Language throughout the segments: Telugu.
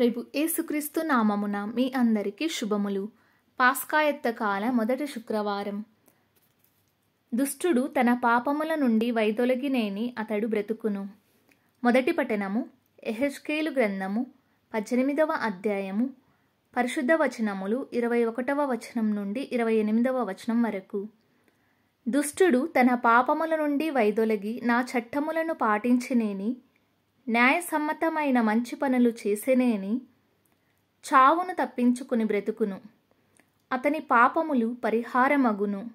ప్రభు యేసుక్రీస్తు నామమున మీ అందరికీ శుభములు. పాస్కాయత్త కాల మొదటి శుక్రవారం. దుష్టుడు తన పాపముల నుండి వైదొలగినేని అతడు బ్రతుకును. మొదటి పఠనము ఎహెచ్కేలు గ్రంథము పద్దెనిమిదవ అధ్యాయము పరిశుద్ధ వచనములు ఇరవై ఒకటవ వచనం నుండి ఇరవై ఎనిమిదవ వచనం వరకు. దుష్టుడు తన పాపముల నుండి వైదొలగి నా చట్టములను పాటించినేని న్యాయసమ్మతమైన మంచి పనులు చేసేనేని చావును తప్పించుకుని బ్రతుకును. అతని పాపములు పరిహారమగును.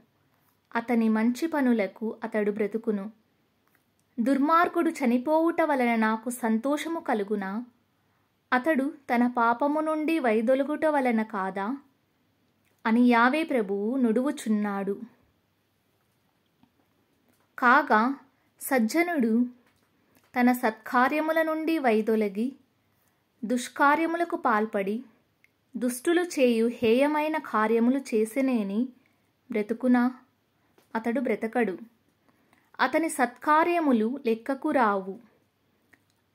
అతని మంచి పనులకు అతడు బ్రతుకును. దుర్మార్గుడు చనిపోవుట వలన నాకు సంతోషము కలుగునా? అతడు తన పాపము నుండి వైదొలుగుట వలన కాదా? అని యావే ప్రభువు నుడువుచున్నాడు. కాగా సజ్జనుడు తన సత్కార్యముల నుండి వైదొలగి దుష్కార్యములకు పాల్పడి దుష్టులు చేయు హేయమైన కార్యములు చేసినేని బ్రతుకునా? అతడు బ్రతకడు. అతని సత్కార్యములు లెక్కకు రావు.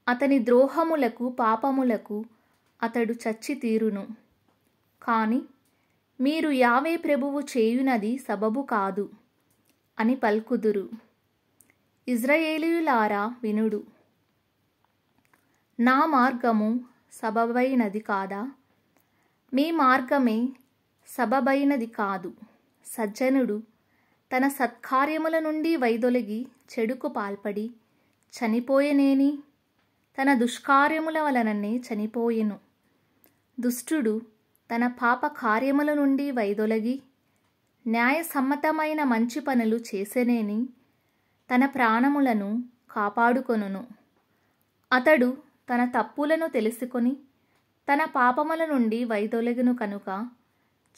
అతని ద్రోహములకు పాపములకు అతడు చచ్చి తీరును. కాని మీరు యావే ప్రభువు చేయునది సబబు కాదు అని పల్కుదురు. ఇజ్రాయేలీయులారా వినుడు. నా మార్గము సబబైనది కాదా? మీ మార్గమే సబబైనది కాదు. సజ్జనుడు తన సత్కార్యముల నుండి వైదొలిగి చెడుకు పాల్పడి చనిపోయనేని? తన దుష్కార్యముల వలననే చనిపోయెను. దుష్టుడు తన పాప కార్యముల నుండి వైదొలగి న్యాయసమ్మతమైన మంచి పనులు చేసేనేని? తన ప్రాణములను కాపాడుకొనును. అతడు తన తప్పులను తెలుసుకొని తన పాపముల నుండి వైదొలగును కనుక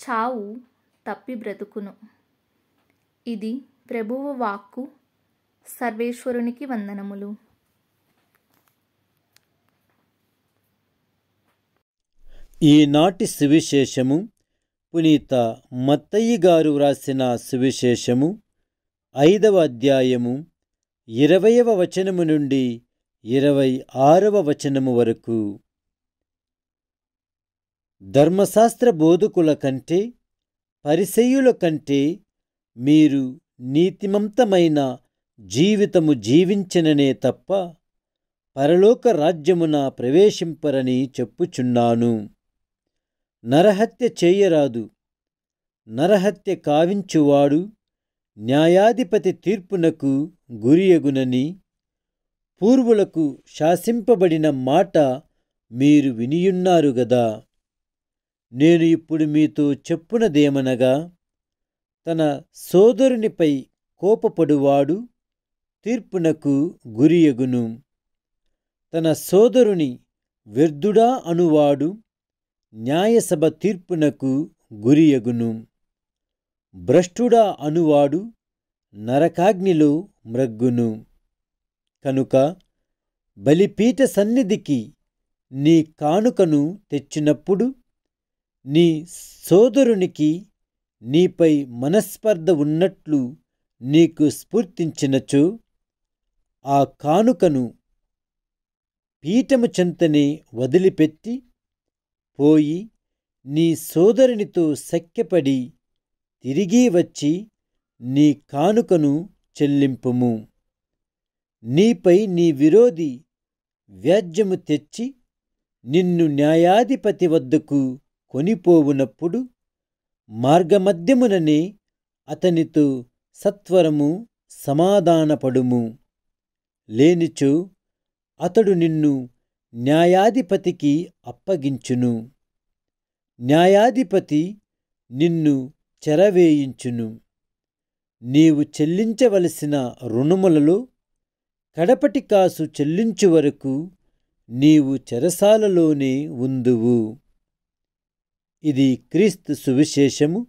చావు తప్పి బ్రతుకును. ఇది ప్రభువు వాక్కు సర్వేశ్వరునికి వందనములు. ఈనాటి సువిశేషము పునీత మత్తయ్య గారు వ్రాసిన సువిశేషము ఐదవ అధ్యాయము ఇరవయవ వచనము నుండి ఇరవై ఆరవ వచనము వరకు. ధర్మశాస్త్ర బోధకుల కంటే పరిసయ్యుల కంటే మీరు నీతిమంతమైన జీవితము జీవించననే తప్ప పరలోక రాజ్యమున ప్రవేశింపరని చెప్పుచున్నాను. నరహత్య చేయరాదు. నరహత్య కావించువాడు న్యాయాధిపతి తీర్పునకు గురియగునని పూర్వులకు శాసింపబడిన మాట మీరు వినియున్నారు గదా. నేను ఇప్పుడు మీతో చెప్పునదేమనగా తన సోదరునిపై కోపపడువాడు తీర్పునకు గురియగును. తన సోదరుని వ్యర్థుడా అనువాడు న్యాయసభ తీర్పునకు గురియగును. భ్రష్టుడా అనువాడు నరకాగ్నిలో మ్రగ్గును. కనుక బలిపీఠ సన్నిధికి నీ కానుకను తెచ్చినప్పుడు నీ సోదరునికి నీపై మనస్పర్ధ ఉన్నట్లు నీకు స్ఫూర్తించినచో ఆ కానుకను పీఠము చెంతనే వదిలిపెట్టి పోయి నీ సోదరునితో సఖ్యపడి తిరిగి వచ్చి నీ కానుకను చెల్లింపుము. నీపై నీ విరోధి వ్యాజ్యము తెచ్చి నిన్ను న్యాయాధిపతి వద్దకు కొనిపోవునప్పుడు మార్గమధ్యముననే అతనితో సత్వరము సమాధానపడుము. లేనిచో అతడు నిన్ను న్యాయాధిపతికి అప్పగించును. న్యాయాధిపతి నిన్ను చెరవేయించును. నీవు చెల్లించవలసిన రుణములలో కడపటి కాసు చెల్లించు వరకు నీవు చెరసాలలోనే ఉందువు. ఇది క్రీస్తు సువిశేషము.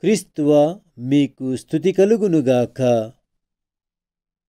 క్రీస్తువా మీకు స్థుతి కలుగునుగాక.